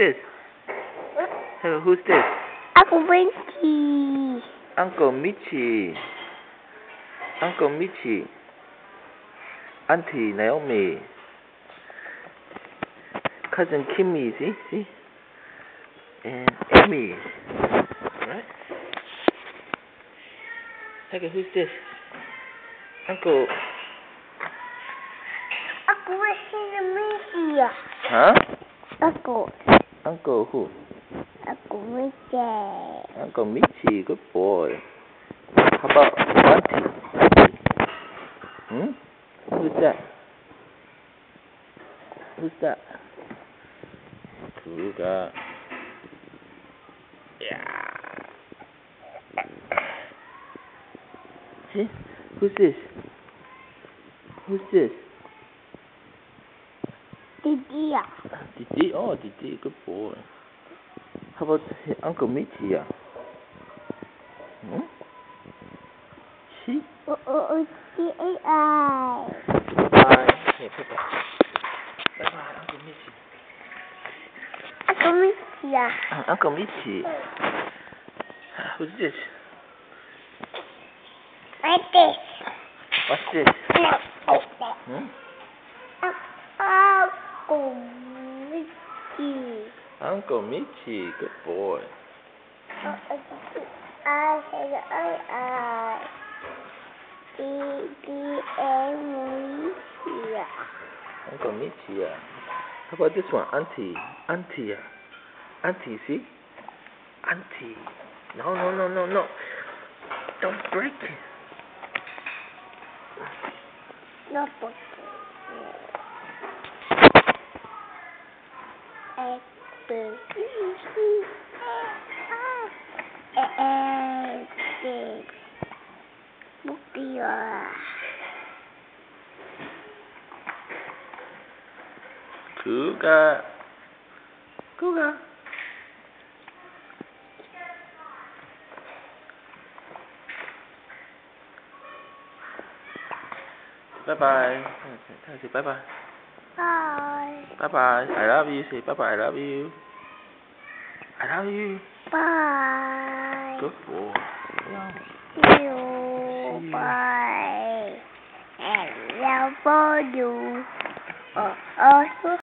this? Hello, who's this? Uncle Winky. Uncle Michi. Uncle Michi. Auntie Naomi. Cousin Kimmy, see? See? And Amy. Right? Okay, who's this? Uncle. Uncle Winky. Huh? Uncle. Uncle who? Uncle Winky. Uncle Michi, good boy. How about Auntie? Hmm? Who's that? Who's that? Cougar. Yeah. See? Who's this? Who's this? Didi. Didi. Oh, Didi, good boy. How about Uncle? Yeah? Hmm? See? Oh, oh, oh, C-A-I. Bye. Hey, bye-bye. Bye-bye, Uncle Michi. Uncle Winky. Uh, Uncle Michi. Who's this? Like this. What's this? No, that. Hmm? Uncle Winky. Uncle Michi, good boy. I said I, I. D, D, M, Winky. Uncle Michi. Uh, how about this one? Auntie. Auntie. Uh, Auntie, see? Auntie. No, no, no, no, no. Don't break it. No, porque. Cougar. Cougar. Bye bye. Say bye bye. Bye. Bye bye. I love you. Say bye bye. I love you. I love you. Bye. Good boy. See you. Bye. And love you. Oh, oh.